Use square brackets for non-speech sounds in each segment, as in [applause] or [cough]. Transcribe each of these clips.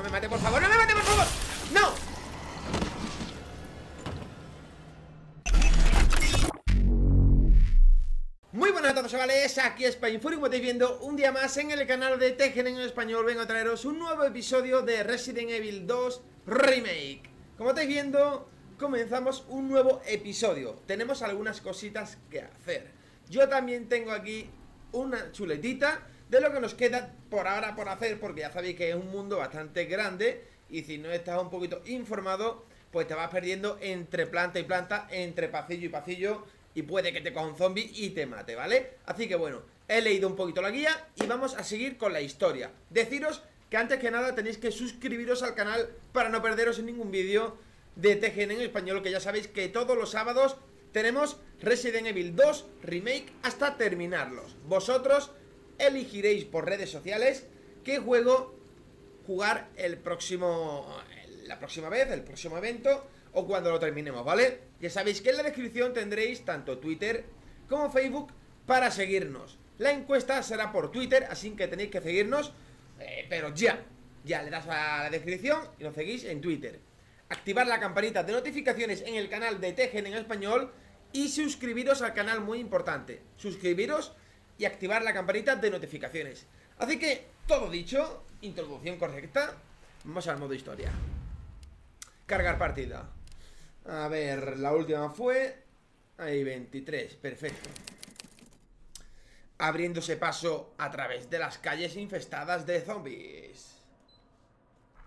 No me mate, por favor, no me mate, por favor ¡No! Muy buenas a todos chavales, aquí es Painfuri, como estáis viendo un día más en el canal de Tejen en Español. Vengo a traeros un nuevo episodio de Resident Evil 2 Remake. Como estáis viendo, comenzamos un nuevo episodio. Tenemos algunas cositas que hacer. Yo también tengo aquí una chuletita de lo que nos queda por ahora por hacer Porque ya sabéis que es un mundo bastante grande Y si no estás un poquito informado, pues te vas perdiendo entre planta y planta, entre pasillo y pasillo y puede que te coja un zombie y te mate, ¿vale? Así que bueno, he leído un poquito la guía y vamos a seguir con la historia Deciros que antes que nada tenéis que suscribiros al canal para no perderos en ningún vídeo de TGN en español Que ya sabéis que todos los sábados tenemos Resident Evil 2 Remake hasta terminarlos Vosotros elegiréis por redes sociales qué juego jugar el próximo... la próxima vez, el próximo evento o cuando lo terminemos, ¿vale? Ya sabéis que en la descripción tendréis tanto Twitter como Facebook para seguirnos. La encuesta será por Twitter, así que tenéis que seguirnos, eh, pero ya. Ya le das a la descripción y nos seguís en Twitter. Activar la campanita de notificaciones en el canal de Tejen en español y suscribiros al canal, muy importante. Suscribiros y activar la campanita de notificaciones. Así que, todo dicho, introducción correcta, vamos al modo historia. Cargar partida. A ver, la última fue... Ahí, 23, perfecto Abriéndose paso a través de las calles infestadas de zombies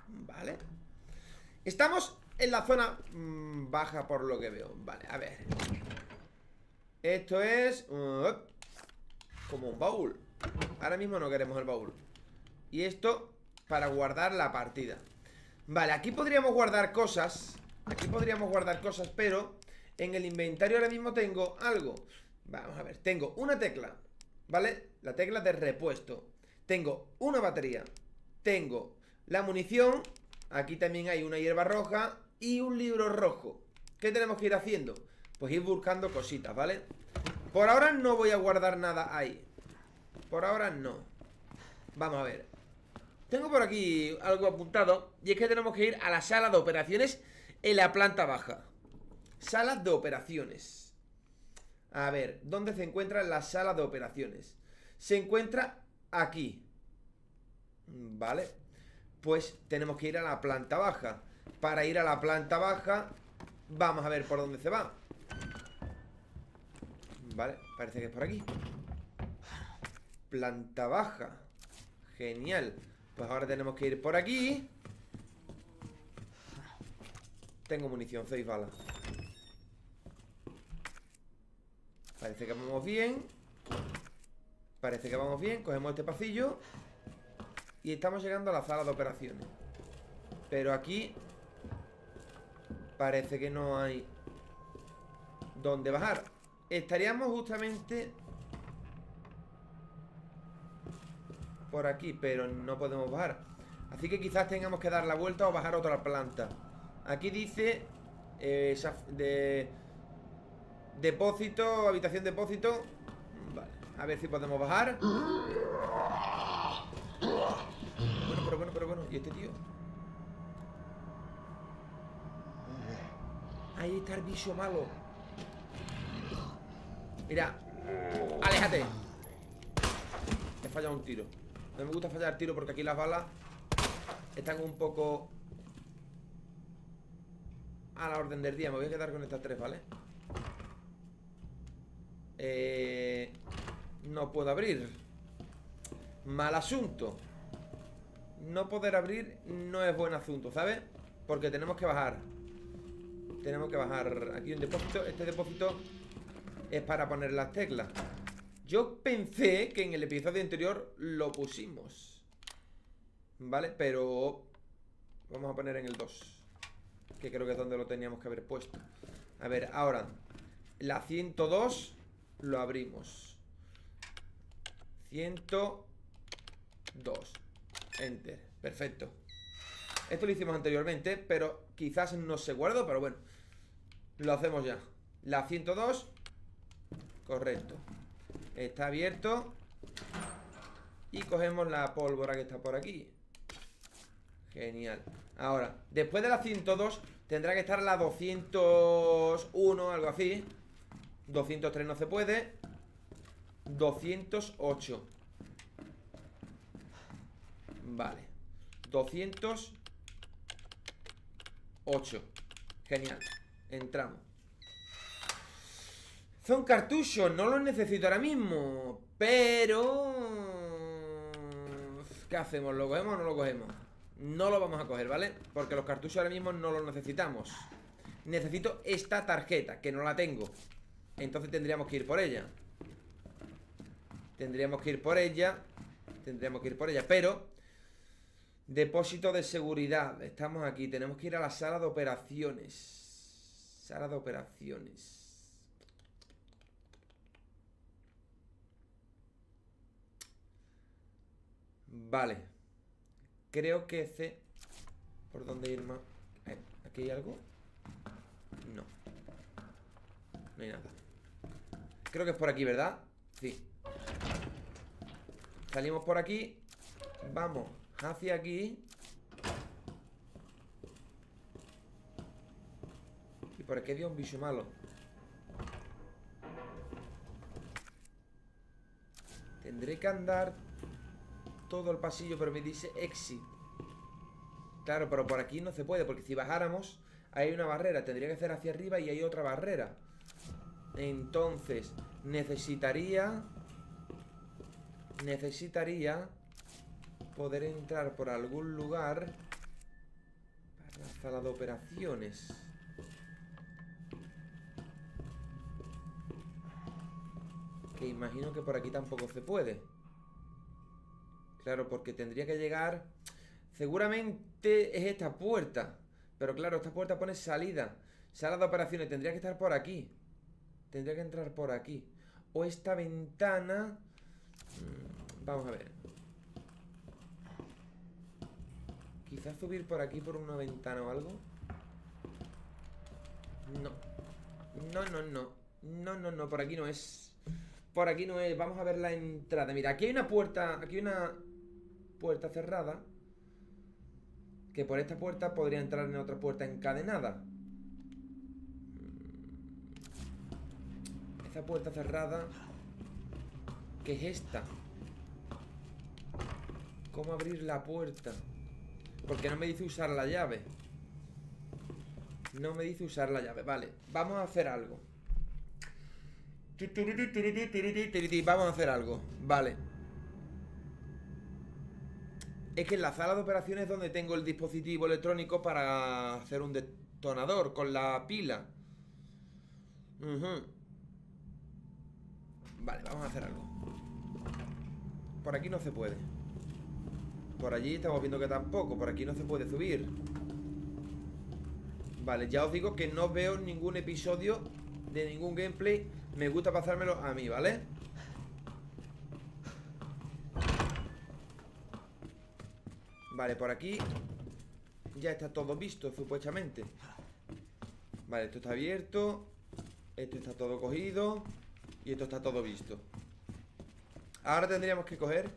Vale Estamos en la zona mmm, baja por lo que veo Vale, a ver Esto es... Uh, como un baúl. Ahora mismo no queremos el baúl. Y esto para guardar la partida. Vale, aquí podríamos guardar cosas. Aquí podríamos guardar cosas, pero en el inventario ahora mismo tengo algo. Vamos a ver, tengo una tecla ¿Vale? La tecla de repuesto. Tengo una batería. Tengo la munición. Aquí también hay una hierba roja Y un libro rojo. ¿Qué tenemos que ir haciendo? Pues ir buscando cositas, ¿vale? Por ahora no voy a guardar nada ahí Por ahora no Vamos a ver Tengo por aquí algo apuntado Y es que tenemos que ir a la sala de operaciones en la planta baja. Sala de operaciones. A ver, ¿dónde se encuentra la sala de operaciones? Se encuentra aquí. Vale. Pues tenemos que ir a la planta baja. Para ir a la planta baja, vamos a ver por dónde se va. Vale, parece que es por aquí. Planta baja. Genial. Pues ahora tenemos que ir por aquí. Tengo munición, 6 balas Parece que vamos bien Parece que vamos bien Cogemos este pasillo Y estamos llegando a la sala de operaciones Pero aquí Parece que no hay Donde bajar Estaríamos justamente Por aquí Pero no podemos bajar Así que quizás tengamos que dar la vuelta O bajar otra planta Aquí dice eh, de depósito, habitación depósito. Vale, a ver si podemos bajar. Bueno, pero bueno, pero bueno. ¿Y este tío? Ahí está el bicho malo. Mira. Aléjate. He fallado un tiro. No me gusta fallar tiro porque aquí las balas están un poco a la orden del día. Me voy a quedar con estas tres, ¿vale? Eh, no puedo abrir. Mal asunto. No poder abrir no es buen asunto, ¿sabes? Porque tenemos que bajar. Tenemos que bajar. Aquí un depósito. Este depósito es para poner las teclas. Yo pensé que en el episodio anterior lo pusimos. ¿Vale? Pero vamos a poner en el 2 que creo que es donde lo teníamos que haber puesto. A ver, ahora, la 102 lo abrimos. 102. Enter. Perfecto. Esto lo hicimos anteriormente, pero quizás no se guardó, pero bueno. Lo hacemos ya. La 102. Correcto. Está abierto. Y cogemos la pólvora que está por aquí. Genial. Ahora, después de la 102 Tendrá que estar la 201 Algo así. 203 no se puede. 208 Vale. 208 Genial. Entramos Son cartuchos, no los necesito ahora mismo Pero... ¿Qué hacemos? ¿Lo cogemos o no lo cogemos? No lo vamos a coger, ¿vale? Porque los cartuchos ahora mismo no los necesitamos. Necesito esta tarjeta, que no la tengo. Entonces tendríamos que ir por ella. Tendríamos que ir por ella. Tendríamos que ir por ella. Pero Depósito de seguridad. Estamos aquí, tenemos que ir a la sala de operaciones. Sala de operaciones Vale. Creo que ese ¿Por dónde ir más? Eh, ¿Aquí hay algo? No. No hay nada. Creo que es por aquí, ¿verdad? Sí. Salimos por aquí. Vamos hacia aquí. Y por aquí había un bicho malo. Tendré que andar Todo el pasillo Pero me dice exit Claro, pero por aquí no se puede Porque si bajáramos Hay una barrera Tendría que hacer hacia arriba y hay otra barrera Entonces Necesitaría Necesitaría poder entrar por algún lugar para la sala de operaciones. Que imagino que por aquí tampoco se puede. Claro, porque tendría que llegar... Seguramente es esta puerta. Pero claro, esta puerta pone salida. Sala de operaciones. Tendría que estar por aquí. Tendría que entrar por aquí. O esta ventana... Mm, vamos a ver. Quizás subir por aquí por una ventana o algo. No. No, no, no. No, no, no. Por aquí no es. Por aquí no es. Vamos a ver la entrada. Mira, aquí hay una puerta. Aquí hay una puerta cerrada. Que por esta puerta podría entrar en otra puerta encadenada. Esa puerta cerrada. ¿Qué es esta? ¿Cómo abrir la puerta? Porque no me dice usar la llave No me dice usar la llave Vale, vamos a hacer algo Vamos a hacer algo Vale Es que en la sala de operaciones donde tengo el dispositivo electrónico Para hacer un detonador Con la pila. Vale, vamos a hacer algo. Por aquí no se puede. Por allí estamos viendo que tampoco. Por aquí no se puede subir. Vale, ya os digo que no veo ningún episodio De ningún gameplay. Me gusta pasármelo a mí, ¿vale? Vale, por aquí Ya está todo visto, supuestamente. Vale, esto está abierto Esto está todo cogido Y esto está todo visto. Ahora tendríamos que coger.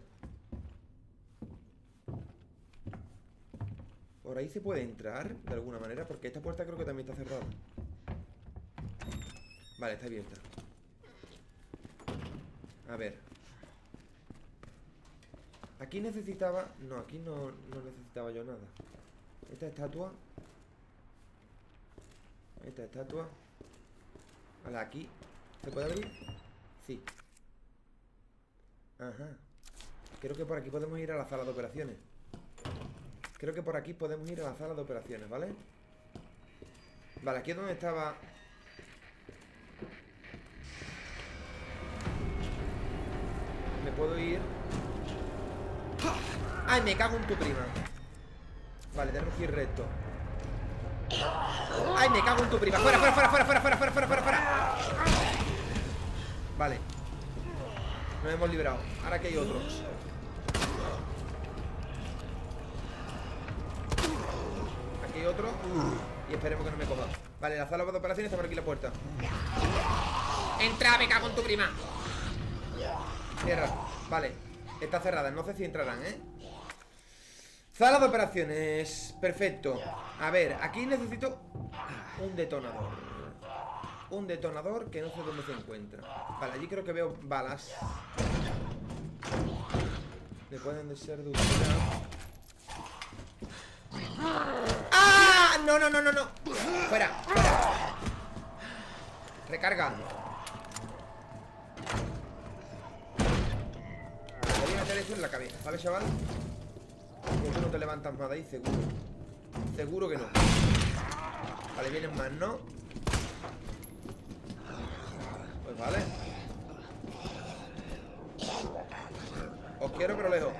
Por ahí se puede entrar de alguna manera Porque esta puerta creo que también está cerrada. Vale, está abierta. A ver Aquí necesitaba... No, aquí no, no necesitaba yo nada. Esta estatua Esta estatua Vale, aquí ¿Se puede abrir? Sí. Ajá. Creo que por aquí podemos ir a la sala de operaciones. Creo que por aquí podemos ir a la sala de operaciones, ¿vale? Vale, aquí es donde estaba... Me puedo ir... ¡Ay, me cago en tu prima! Vale, tenemos que ir recto. ¡Ay, me cago en tu prima! ¡Fuera, fuera, fuera, fuera, fuera, fuera, fuera, fuera, fuera! Vale. Nos hemos librado. Ahora que hay otros otro. Y esperemos que no me coja. Vale, la sala de operaciones está por aquí la puerta. Entra, me cago en tu prima. Cierra, vale. Está cerrada, no sé si entrarán, ¿eh? Sala de operaciones. Perfecto. A ver, aquí necesito un detonador. Un detonador que no sé dónde se encuentra. Vale, allí creo que veo balas. Me pueden de ser de utilidad. ¡Ah! No, no, no, no, no. Fuera, fuera. Recarga. Voy a meter eso en la cabeza, ¿sabes, chaval? Que tú no te levantas más de ahí, seguro. Seguro que no. Vale, vienen más, ¿no? Pues vale. Os quiero, pero lejos.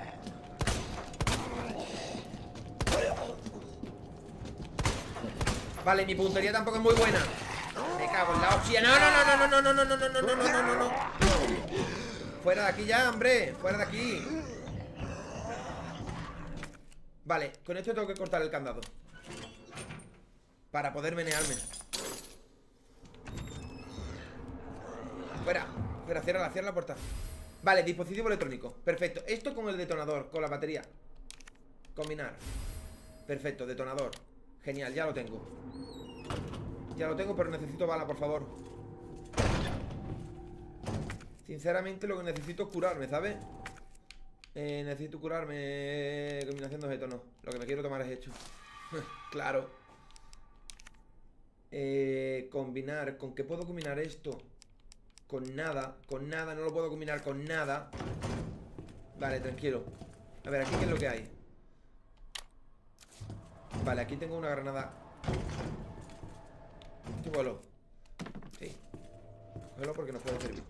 Vale, mi puntería tampoco es muy buena. Me cago en la hostia. No, no, no, no, no, no, no, no, no, no, no, no, no, no. Fuera de aquí ya, hombre. Fuera de aquí. Vale, con esto tengo que cortar el candado. Para poder menearme. Fuera. Fuera, cierra cierra la puerta. Vale, dispositivo electrónico. Perfecto. Esto con el detonador, con la batería. Combinar. Perfecto, detonador. Genial, ya lo tengo. Ya lo tengo, pero necesito bala, por favor. Sinceramente lo que necesito es curarme, ¿sabes? Eh, necesito curarme Combinación de objetos, no Lo que me quiero tomar es hecho [laughs] Claro. Eh, Combinar. ¿Con qué puedo combinar esto? Con nada. Con nada, no lo puedo combinar con nada. Vale, tranquilo. A ver, aquí qué es lo que hay Vale, aquí tengo una granada. Este vuelo. Sí. Vuelo porque nos puede servir.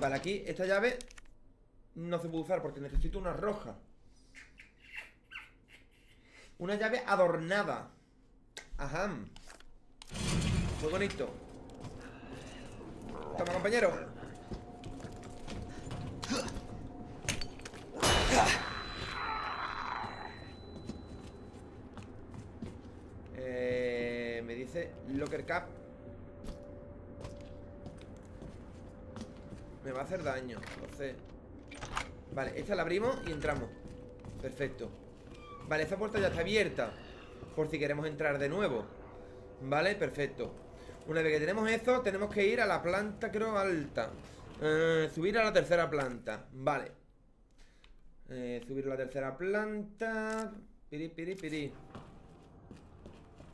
Vale, aquí, esta llave no se puede usar porque necesito una roja. Una llave adornada. Ajá. Muy bonito. Toma, compañero. Eh, me dice Locker Cap. Me va a hacer daño, lo sé. Vale, esta la abrimos y entramos. Perfecto. Vale, esta puerta ya está abierta Por si queremos entrar de nuevo. Vale, perfecto. Una vez que tenemos eso, tenemos que ir a la planta, creo, alta. Eh, Subir a la tercera planta. Vale. Eh, Subir a la tercera planta. Piri, piri, piri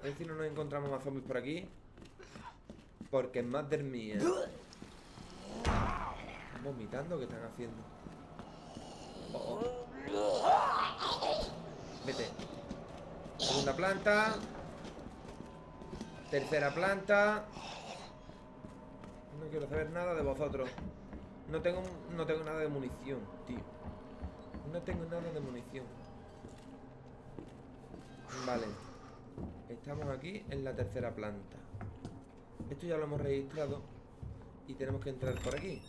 A ver si no nos encontramos más zombies por aquí. Porque es más mía ¿Están vomitando? ¿Qué están haciendo? Vete. Segunda planta. Tercera planta. No quiero saber nada de vosotros. No tengo, no tengo nada de munición, tío. No tengo nada de munición. Vale. Estamos aquí en la tercera planta. Esto ya lo hemos registrado. Y tenemos que entrar por aquí.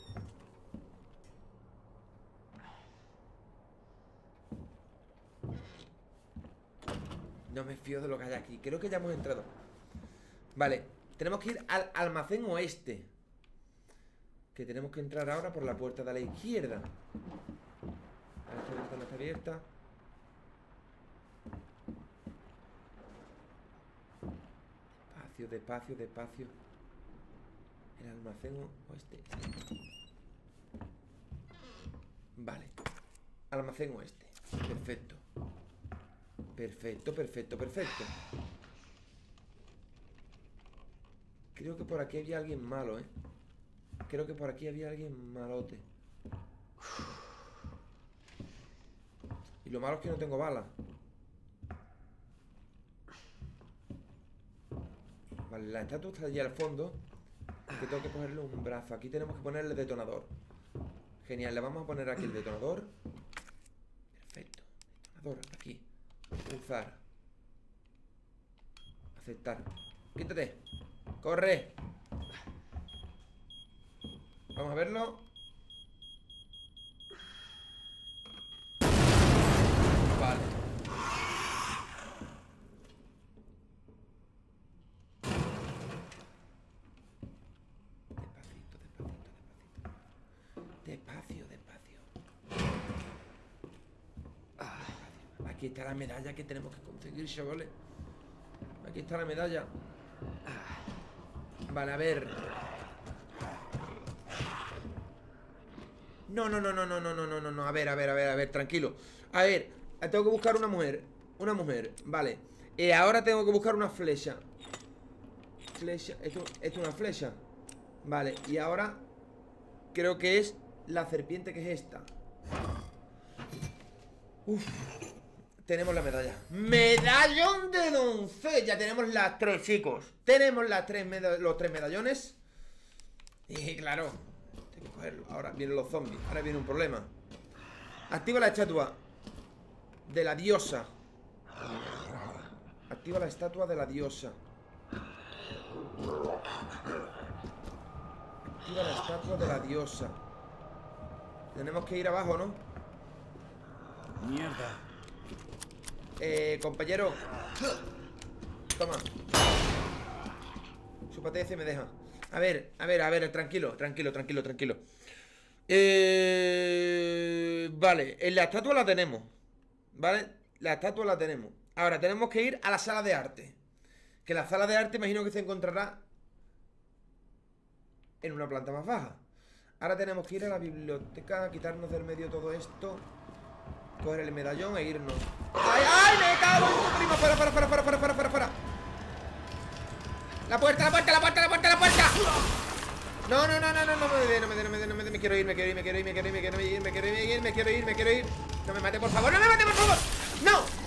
No me fío de lo que hay aquí. Creo que ya hemos entrado. Vale, tenemos que ir al almacén oeste. Que tenemos que entrar ahora por la puerta de la izquierda. Esta puerta no está abierta. Despacio, despacio, despacio. El almacén oeste. Vale. Almacén oeste. Perfecto Perfecto, perfecto, perfecto. Creo que por aquí había alguien malo, ¿eh? Creo que por aquí había alguien malote. Y lo malo es que no tengo balas Vale, la estatua está allí al fondo Que tengo que ponerle un brazo. Aquí tenemos que ponerle detonador. Genial, le vamos a poner aquí el detonador. Perfecto Detonador, aquí Usar. Aceptar. Quítate. Corre. Vamos a verlo. Vale. Despacito, despacito, despacito. Despacio, despacio. Ah, aquí. Está la medalla que tenemos que conseguir, chavales. Aquí está la medalla. Vale, a ver. No, no, no, no, no, no, no, no, no, no. A ver, a ver, a ver, a ver, tranquilo. A ver, tengo que buscar una mujer. Una mujer, vale. Eh, ahora tengo que buscar una flecha. Flecha. Esto, esto es una flecha. Vale, y ahora creo que es la serpiente que es esta. Uf. Tenemos la medalla. Medallón de doncella. Tenemos las tres, chicos. Tenemos las tres los tres medallones. Y claro, tengo que cogerlo. Ahora vienen los zombies. Ahora viene un problema. Activa la estatua de la diosa. Activa la estatua de la diosa. Activa la estatua de la diosa. Tenemos que ir abajo, ¿no? Mierda. Eh, compañero. Toma. Su y me deja. A ver, a ver, a ver, tranquilo, tranquilo, tranquilo, tranquilo. Eh, vale, en la estatua la tenemos. ¿Vale? La estatua la tenemos. Ahora tenemos que ir a la sala de arte. Que la sala de arte imagino que se encontrará en una planta más baja. Ahora tenemos que ir a la biblioteca, quitarnos del medio todo esto, coger el medallón e irnos. ¡Ay, ay! ¡Me cago en tu! ¡Fuera, fuera, fuera, fuera, fuera, fuera, fuera, fuera! ¡La puerta, la puerta, la puerta, la puerta, la puerta! No, no, no, no, no, no me dé, no me dé, no me dé, no me dé, me quiero ir, me quiero ir, me quiero ir, me quiero ir, me quiero ir, me quiero ir, me quiero ir, me quiero ir. No me mate, por favor, no me mate, por favor. ¡No!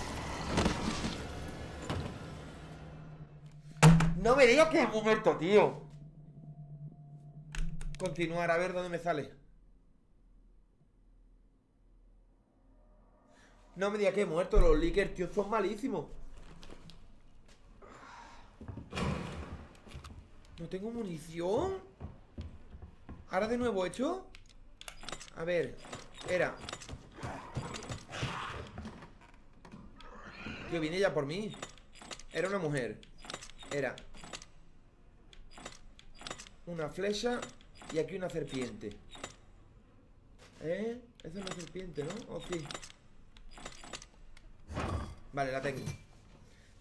No me digas que hemos muerto, tío. Continuar, a ver dónde me sale. No me digas que he muerto. Los leakers, tío, son malísimos. No tengo munición. Ahora de nuevo hecho. A ver. Era. Tío, viene ya por mí. Era una mujer. Era. Una flecha. Y aquí una serpiente ¿Eh? Esa es una serpiente, ¿no? ¿O sí? Vale, la tengo.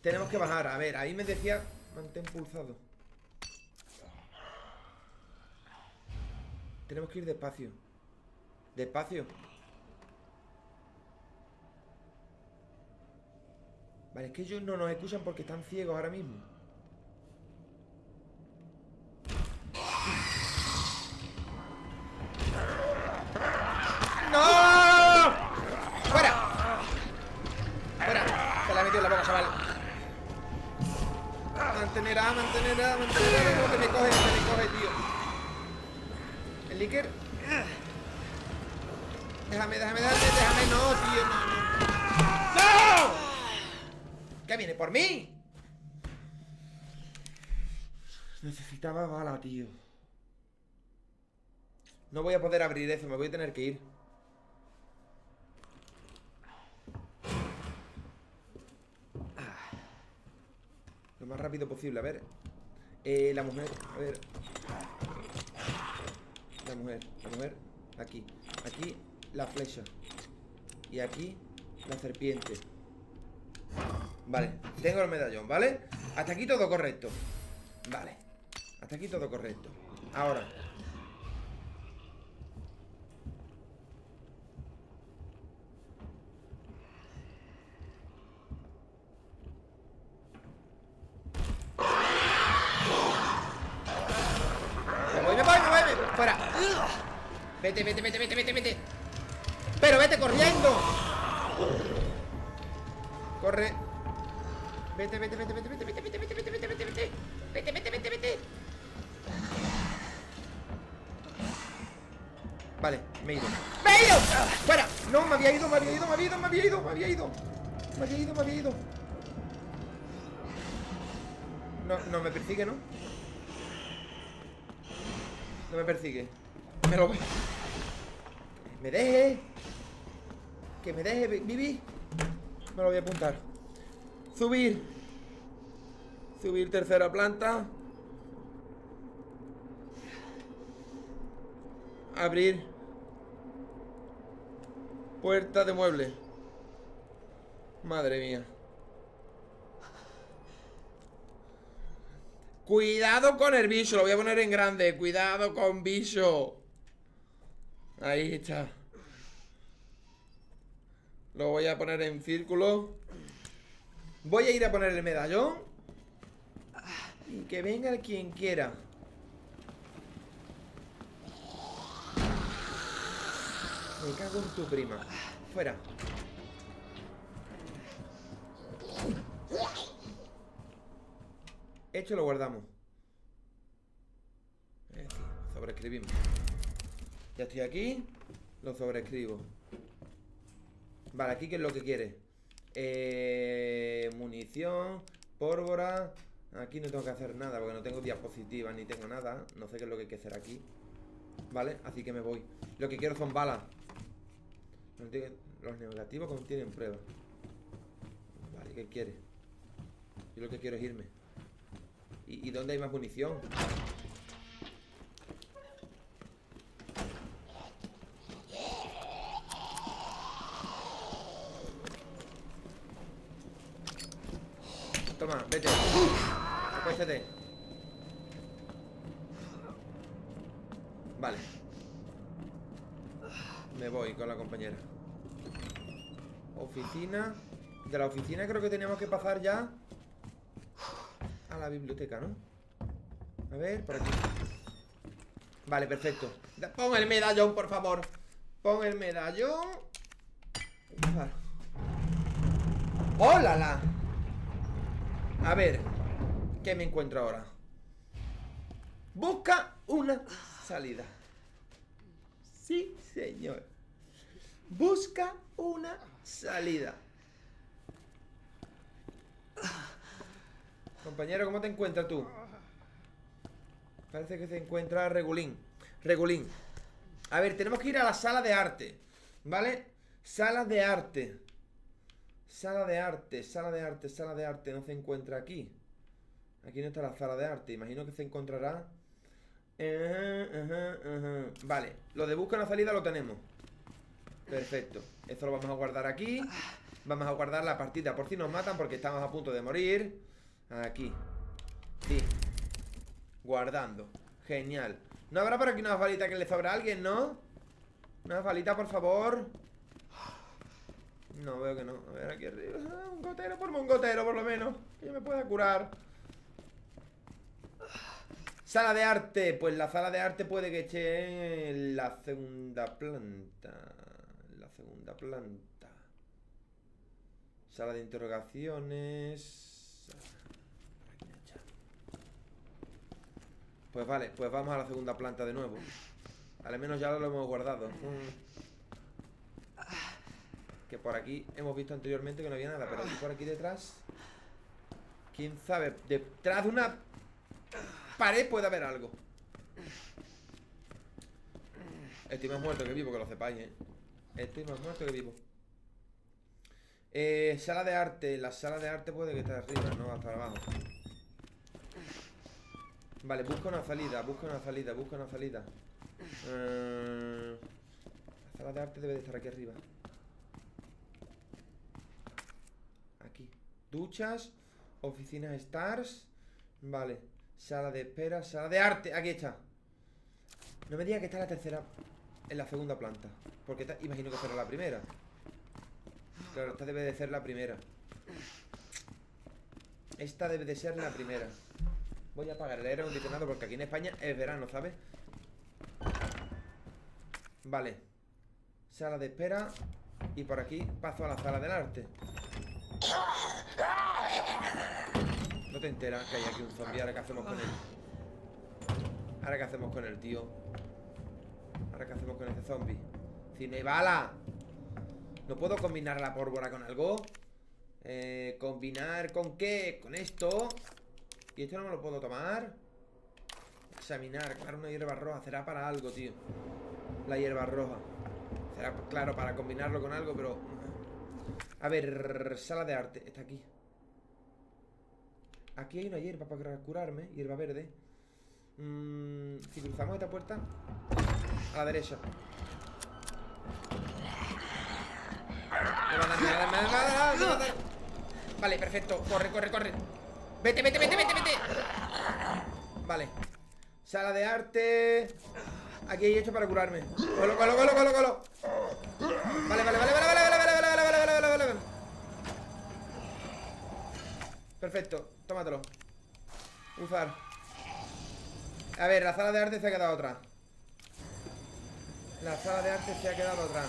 Tenemos que bajar, a ver, ahí me decía Mantén pulsado. Tenemos que ir despacio. Despacio Vale, es que ellos no nos escuchan porque están ciegos ahora mismo Necesitaba bala, tío. No voy a poder abrir eso, me voy a tener que ir. Lo más rápido posible, a ver. Eh, La mujer, a ver. La mujer, la mujer Aquí, aquí la flecha. Y aquí la serpiente. Vale, tengo el medallón, ¿vale? Hasta aquí todo correcto. Vale, hasta aquí todo correcto. Ahora ¿no? No me persigue Me lo me deje. Que me deje, Vivi. Me lo voy a apuntar. Subir. Subir tercera planta. Abrir. Puerta de mueble. Madre mía. Cuidado con el bicho, lo voy a poner en grande. Cuidado con bicho. Ahí está. Lo voy a poner en círculo. Voy a ir a poner el medallón. Y que venga quien quiera. Me cago en tu prima. Fuera. Hecho lo guardamos. Es decir, sobreescribimos. Ya estoy aquí. Lo sobreescribo. Vale, aquí qué es lo que quiere. Eh, munición, pólvora. Aquí no tengo que hacer nada porque no tengo diapositivas ni tengo nada. No sé qué es lo que hay que hacer aquí. Vale, así que me voy. Lo que quiero son balas. Los negativos contienen pruebas. Vale, ¿qué quiere? Yo lo que quiero es irme. ¿Y, dónde hay más munición? Toma, vete. Acuéstate. Vale. Me voy con la compañera. Oficina. De la oficina creo que teníamos que pasar ya a la biblioteca, ¿no? A ver, por aquí. Vale, perfecto. Pon el medallón, por favor. Pon el medallón. ¡Hola! A ver, ¿qué me encuentro ahora? Busca una salida. Sí, señor. Busca una salida. Compañero, ¿cómo te encuentras tú? Parece que se encuentra Regulín. Regulín. A ver, tenemos que ir a la sala de arte. ¿Vale? Sala de arte. Sala de arte, sala de arte, sala de arte. No se encuentra aquí. Aquí no está la sala de arte. Imagino que se encontrará. Vale, lo de busca una salida lo tenemos. Perfecto. Esto lo vamos a guardar aquí. Vamos a guardar la partida por si nos matan porque estamos a punto de morir. Aquí. Sí. Guardando. Genial. ¿No habrá por aquí una falita que le sobra a alguien, no? Una falita, por favor. No, veo que no. A ver, aquí arriba. Ah, un gotero, por un gotero, por lo menos. Que yo me pueda curar. Sala de arte. Pues la sala de arte puede que en la segunda planta. La segunda planta. Sala de interrogaciones. Pues vale, pues vamos a la segunda planta de nuevo. Al menos ya lo hemos guardado. Que por aquí hemos visto anteriormente que no había nada Pero por aquí detrás ¿Quién sabe? Detrás de una pared puede haber algo Estoy más muerto que vivo, que lo sepáis, ¿eh? Estoy más muerto que vivo eh, Sala de arte La sala de arte puede que esté arriba, no hasta abajo Vale, busca una salida, busca una salida, busca una salida. Eh, La sala de arte debe de estar aquí arriba. Duchas Oficina Stars. Vale. Sala de espera Sala de arte. Aquí está. No me diga que está la tercera En la segunda planta Porque imagino que será la primera. Claro, esta debe de ser la primera. Esta debe de ser la primera Voy a apagar el aire acondicionado Porque aquí en España es verano, ¿sabes? Vale Sala de espera Y por aquí paso a la sala del arte no te enteras que hay aquí un zombie. Ahora qué hacemos con él. Ahora qué hacemos con el tío. Ahora qué hacemos con ese zombie. Cine bala. ¿No puedo combinar la pólvora con algo? Eh, ¿Combinar con qué? Con esto. ¿Y esto no me lo puedo tomar? Examinar, claro, una hierba roja Será para algo, tío La hierba roja Será, claro, para combinarlo con algo, pero a ver, sala de arte. Está aquí. Aquí hay una hierba para curarme. Hierba verde. Mm, si cruzamos esta puerta. A la derecha. Vale, perfecto. Corre, corre, corre. Vete, vete, vete, vete, vete. Vale. Sala de arte. Aquí hay hecho para curarme. Colo, colo, colo, colo, colo. Vale, vale, vale, vale, vale, vale, vale, vale, vale, vale, vale, vale. Perfecto, tómatelo. Usar. A ver, la sala de arte se ha quedado atrás. La sala de arte se ha quedado atrás.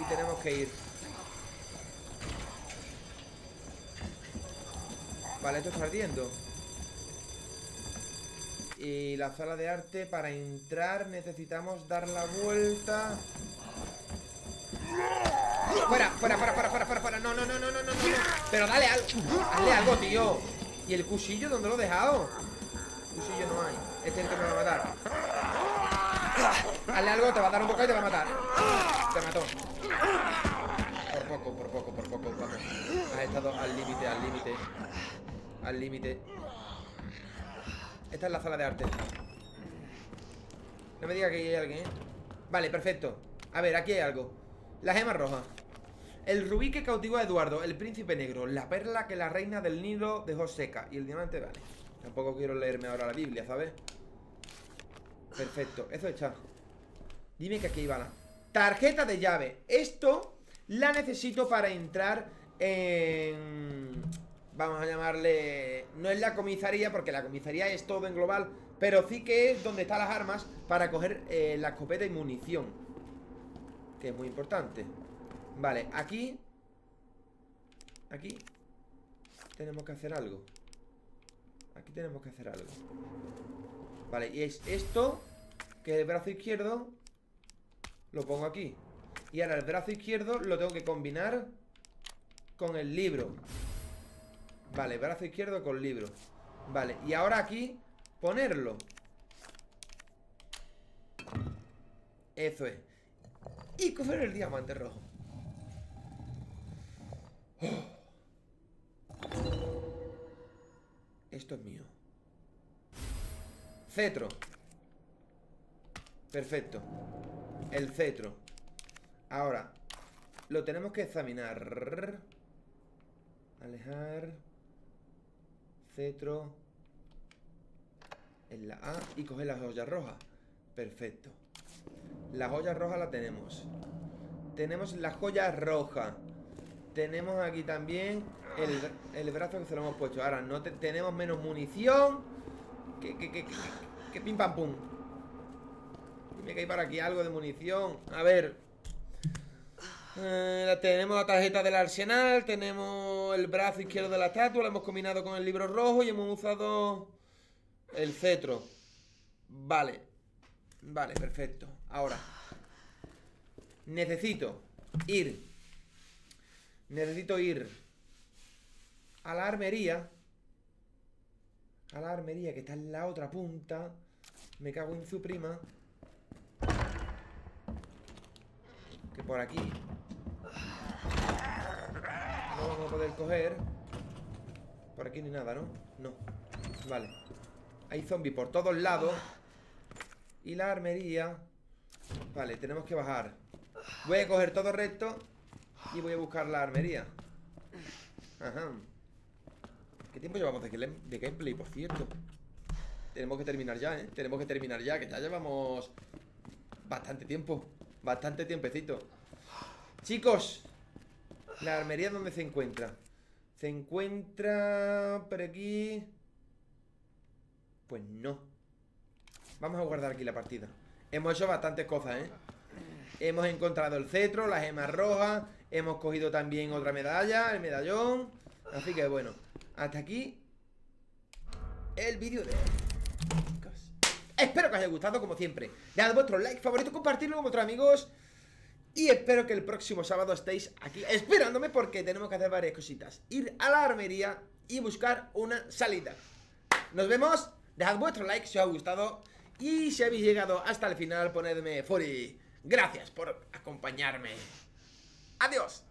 Y tenemos que ir. Vale, esto está ardiendo. Y la sala de arte, para entrar necesitamos dar la vuelta. Fuera, fuera, fuera, fuera, fuera, fuera, fuera. No, no, no, no, no, no, no. Pero dale algo. Hazle algo, tío. ¿Y el cuchillo dónde lo he dejado? Cuchillo no hay. Este es el que me va a matar. Hazle algo, te va a dar un poco y te va a matar. Te mató. Por poco, por poco, por poco, vamos. Has estado al límite, al límite. Al límite. Esta es la sala de arte. No me diga que hay alguien, ¿eh? Vale, perfecto. A ver, aquí hay algo. La gema roja. El rubí que cautivó a Eduardo, el príncipe negro. La perla que la reina del Nilo dejó seca. Y el diamante, vale. Tampoco quiero leerme ahora la Biblia, ¿sabes? Perfecto, eso está. Dime que aquí va la tarjeta de llave. Esto la necesito para entrar en... Vamos a llamarle... No es la comisaría, porque la comisaría es todo en global, pero sí que es donde están las armas para coger eh, la escopeta y munición. Que es muy importante. Vale, aquí... Aquí... Tenemos que hacer algo. Aquí tenemos que hacer algo. Vale, y es esto, que el brazo izquierdo, lo pongo aquí. Y ahora el brazo izquierdo lo tengo que combinar con el libro. Vale, brazo izquierdo con libro. Vale, y ahora aquí ponerlo. Eso es. Y coger el diamante rojo. [gasps] Esto es mío. Cetro. Perfecto. El cetro. Ahora, lo tenemos que examinar. Alejar. Cetro. En la A y coger la joya roja. Perfecto. La joya roja la tenemos. Tenemos la joya roja. Tenemos aquí también el, brazo que se lo hemos puesto. Ahora, no tenemos menos munición. Que, pim pam pum. Dime que hay para aquí algo de munición. A ver. Eh, tenemos la tarjeta del arsenal. Tenemos el brazo izquierdo de la estatua. Lo hemos combinado con el libro rojo y hemos usado el cetro. Vale. Vale, perfecto. Ahora. Necesito ir Necesito ir a la armería. A la armería que está en la otra punta. Me cago en su prima. Que por aquí. No vamos a poder coger. Por aquí ni nada, ¿no? No. Vale. Hay zombies por todos lados. Y la armería. Vale, tenemos que bajar. Voy a coger todo recto. Y voy a buscar la armería Ajá ¿Qué tiempo llevamos de, de gameplay, por cierto? Tenemos que terminar ya, ¿eh? Tenemos que terminar ya, que ya llevamos Bastante tiempo Bastante tiempecito Chicos La armería, ¿dónde se encuentra? Se encuentra por aquí. Pues no. Vamos a guardar aquí la partida. Hemos hecho bastantes cosas, ¿eh? Hemos encontrado el cetro, la gema roja Hemos cogido también otra medalla, el medallón. Así que bueno, hasta aquí El vídeo de Espero que os haya gustado como siempre. Dad vuestro like favorito, compartirlo con vuestros amigos Y espero que el próximo sábado estéis aquí esperándome Porque tenemos que hacer varias cositas. Ir a la armería y buscar una salida. Nos vemos. Dejad vuestro like si os ha gustado. Y si habéis llegado hasta el final ponedme Fori Gracias por acompañarme. Adiós.